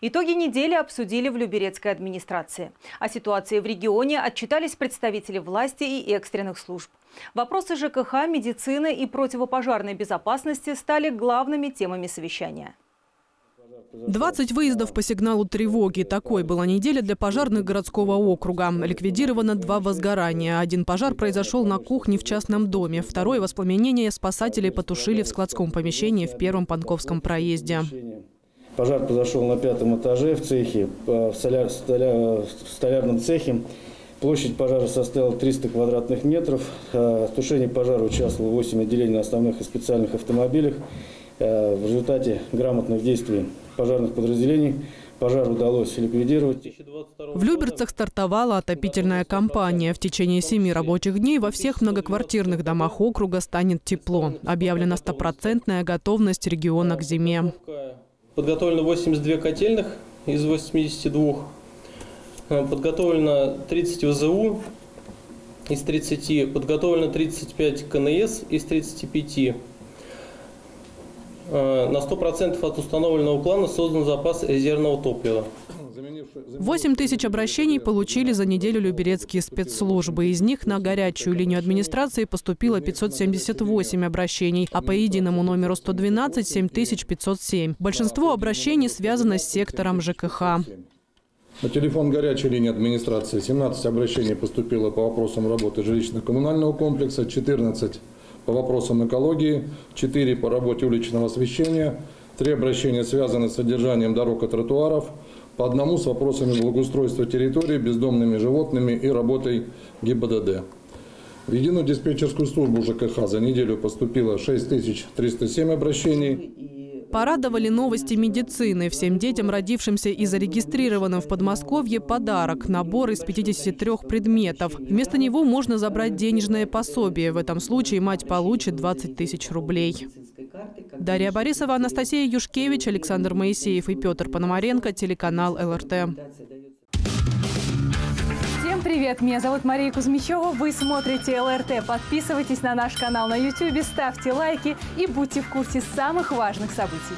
Итоги недели обсудили в Люберецкой администрации. О ситуации в регионе отчитались представители власти и экстренных служб. Вопросы ЖКХ, медицины и противопожарной безопасности стали главными темами совещания. 20 выездов по сигналу тревоги. Такой была неделя для пожарных городского округа. Ликвидировано два возгорания. Один пожар произошел на кухне в частном доме. Второе воспламенение спасатели потушили в складском помещении в первом Панковском проезде. Пожар произошел на пятом этаже в цехе, в, соляр, столя, в столярном цехе. Площадь пожара составила 300 квадратных метров. В тушении пожара участвовало 8 отделений на основных и специальных автомобилях. В результате грамотных действий пожарных подразделений пожар удалось ликвидировать. В Люберцах стартовала отопительная кампания. В течение семи рабочих дней во всех многоквартирных домах округа станет тепло. Объявлена стопроцентная готовность региона к зиме. Подготовлено 82 котельных из 82. Подготовлено 30 ВЗУ из 30. Подготовлено 35 КНС из 35. Э, на 100% от установленного плана создан запас резервного топлива. 8 тысяч обращений получили за неделю люберецкие спецслужбы. Из них на горячую линию администрации поступило 578 обращений, а по единому номеру 112 – 7507. Большинство обращений связано с сектором ЖКХ. На телефон горячей линии администрации 17 обращений поступило по вопросам работы жилищно-коммунального комплекса, 14 по вопросам экологии, 4 по работе уличного освещения, 3 обращения связаны с содержанием дорог и тротуаров, по одному с вопросами благоустройства территории, бездомными животными и работой ГИБДД. В единую диспетчерскую службу ЖКХ за неделю поступило 6307 обращений. Порадовали новости медицины. Всем детям, родившимся и зарегистрированным в Подмосковье, подарок – набор из 53 предметов. Вместо него можно забрать денежное пособие. В этом случае мать получит 20 тысяч рублей. Дарья Борисова, Анастасия Юшкевич, Александр Моисеев и Петр Пономаренко, телеканал ЛРТ. Всем привет! Меня зовут Мария Кузьмичева. Вы смотрите ЛРТ. Подписывайтесь на наш канал на YouTube, ставьте лайки и будьте в курсе самых важных событий.